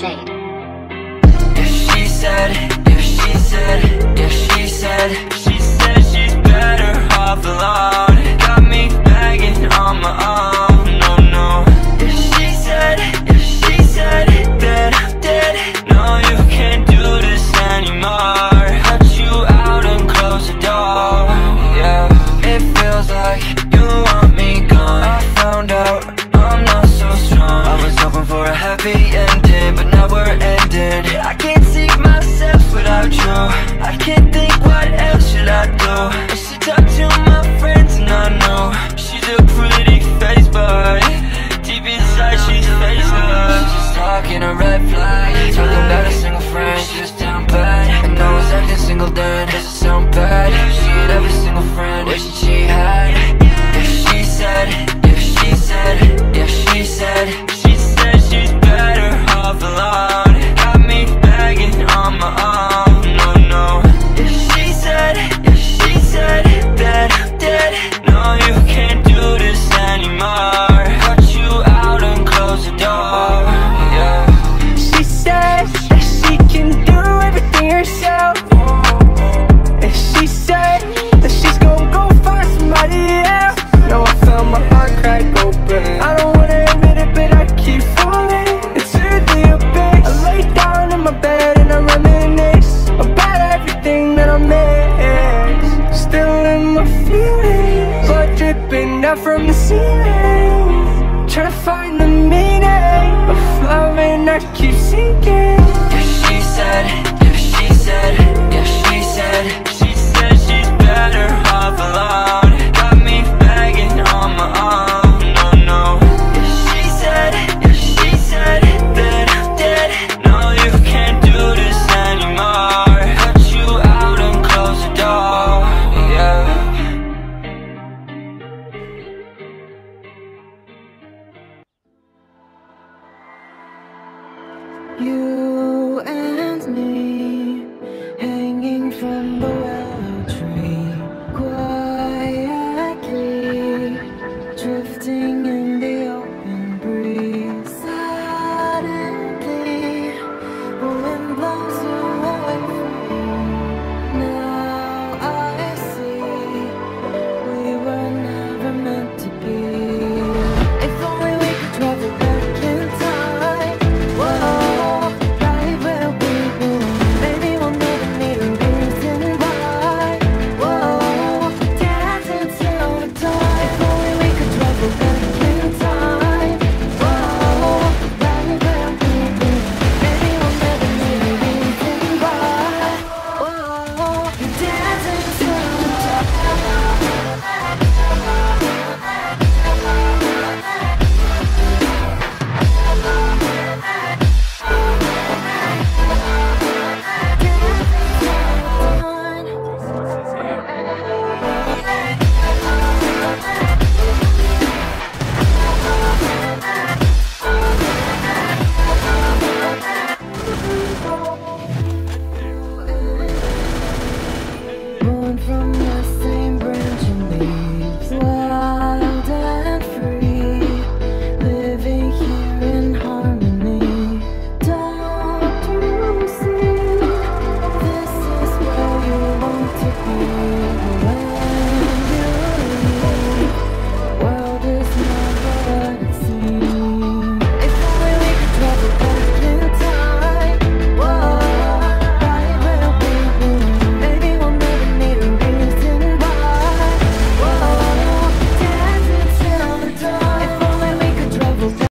chain. If she said, if she said, if she said. In a red flag. Talking about a single friend, she was down bad. And I was acting single then, does it sound bad? She had every single friend, wish she had. Yeah, she said, yeah, she said, yeah, she said. from the ceilings Trying to find the meaning Of love and I keep sinking. Cause she said you